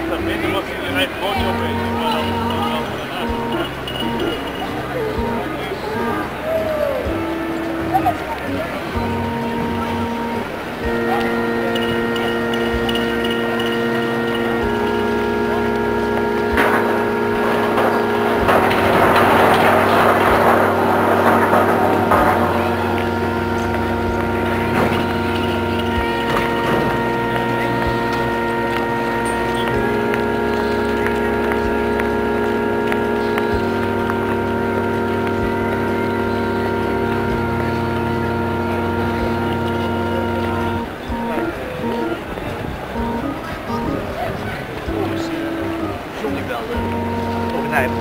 possa ver, de los que